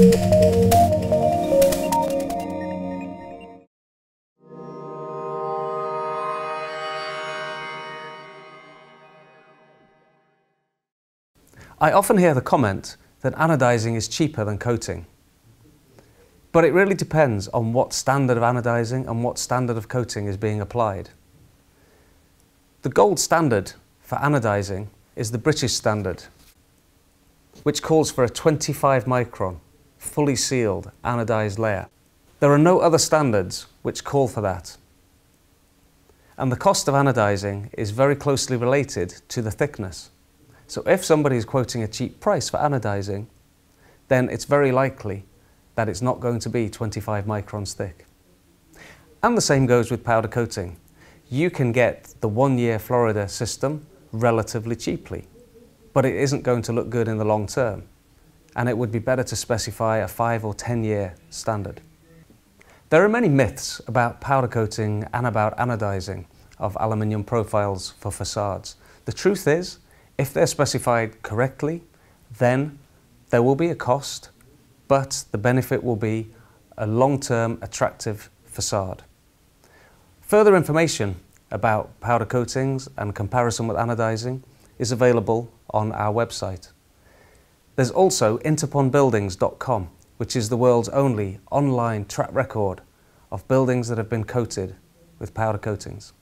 I often hear the comment that anodizing is cheaper than coating. But it really depends on what standard of anodizing and what standard of coating is being applied. The gold standard for anodizing is the British standard, which calls for a 25 micron fully sealed anodized layer. There are no other standards which call for that. And the cost of anodizing is very closely related to the thickness. So if somebody is quoting a cheap price for anodizing, then it's very likely that it's not going to be 25 microns thick. And the same goes with powder coating. You can get the one-year Florida system relatively cheaply, but it isn't going to look good in the long term. And it would be better to specify a five or 10 year standard. There are many myths about powder coating and about anodizing of aluminium profiles for facades. The truth is, if they're specified correctly, then there will be a cost, but the benefit will be a long-term attractive facade. Further information about powder coatings and comparison with anodizing is available on our website. There's also interponbuildings.com which is the world's only online track record of buildings that have been coated with powder coatings.